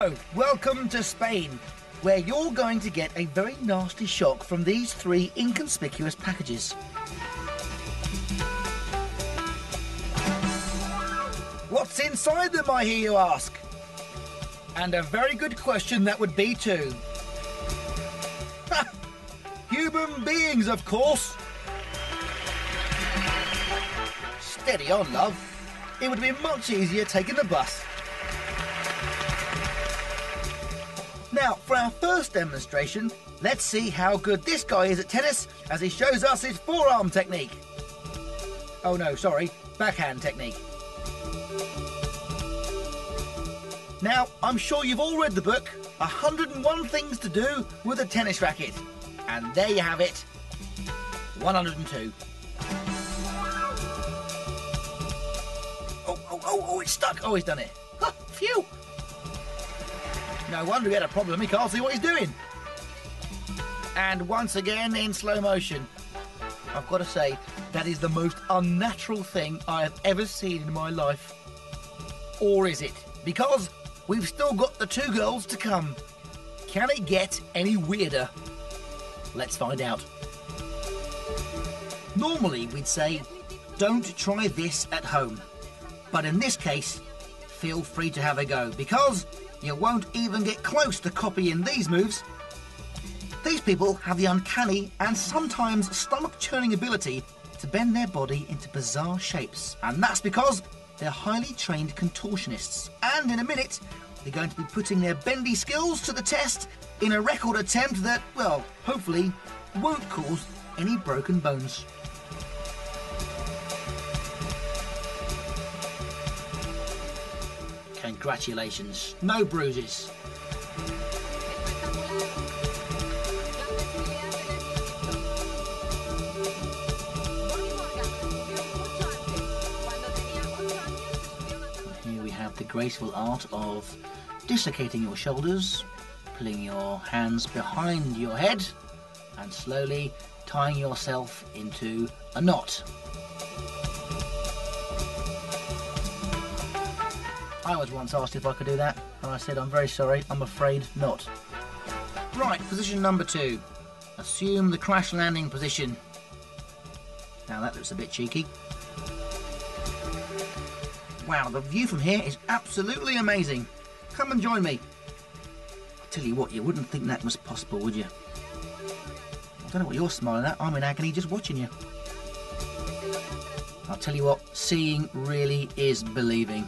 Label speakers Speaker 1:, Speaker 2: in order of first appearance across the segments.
Speaker 1: Hello, welcome to Spain, where you're going to get a very nasty shock from these three inconspicuous packages. What's inside them, I hear you ask? And a very good question that would be too. Human beings, of course. Steady on, love. It would be much easier taking the bus. Now, for our first demonstration, let's see how good this guy is at tennis as he shows us his forearm technique. Oh no, sorry, backhand technique. Now, I'm sure you've all read the book, 101 Things to Do with a Tennis Racket. And there you have it 102. Oh, oh, oh, oh, it's stuck. Oh, he's done it. Huh, phew. No wonder he had a problem, he can't see what he's doing. And once again in slow motion. I've got to say, that is the most unnatural thing I have ever seen in my life. Or is it? Because we've still got the two girls to come. Can it get any weirder? Let's find out. Normally, we'd say, don't try this at home. But in this case, feel free to have a go because you won't even get close to copying these moves. These people have the uncanny and sometimes stomach churning ability to bend their body into bizarre shapes, and that's because they're highly trained contortionists. And in a minute, they're going to be putting their bendy skills to the test in a record attempt that, well, hopefully, won't cause any broken bones. Congratulations, no bruises. Here we have the graceful art of dislocating your shoulders, pulling your hands behind your head, and slowly tying yourself into a knot. I was once asked if I could do that, and I said, I'm very sorry, I'm afraid not. Right, position number two. Assume the crash landing position. Now that looks a bit cheeky. Wow, the view from here is absolutely amazing. Come and join me. I tell you what, you wouldn't think that was possible, would you? I don't know what you're smiling at. I'm in agony just watching you. I'll tell you what, seeing really is believing.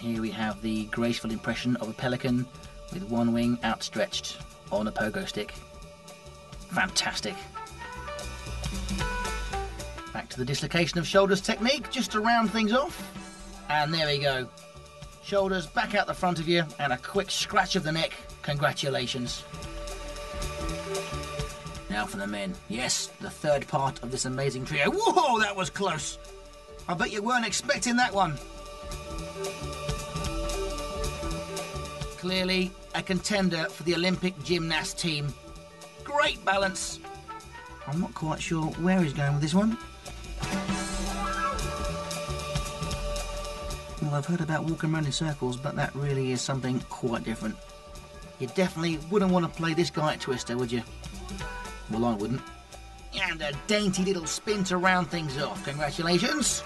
Speaker 1: Here we have the graceful impression of a pelican with one wing outstretched on a pogo stick. Fantastic. Back to the dislocation of shoulders technique, just to round things off. And there we go. Shoulders back out the front of you and a quick scratch of the neck. Congratulations. Now for the men. Yes, the third part of this amazing trio. Whoa, that was close. I bet you weren't expecting that one. Clearly a contender for the Olympic gymnast team. Great balance. I'm not quite sure where he's going with this one. Well, I've heard about walking around in circles, but that really is something quite different. You definitely wouldn't want to play this guy at Twister, would you? Well, I wouldn't. And a dainty little spin to round things off. Congratulations.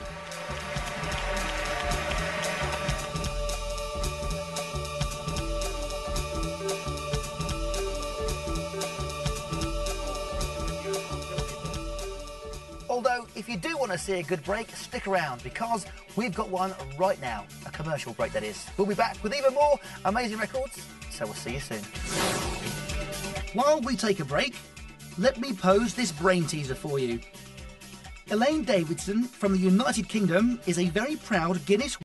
Speaker 1: If you do want to see a good break, stick around because we've got one right now. A commercial break, that is. We'll be back with even more amazing records, so we'll see you soon. While we take a break, let me pose this brain teaser for you. Elaine Davidson from the United Kingdom is a very proud Guinness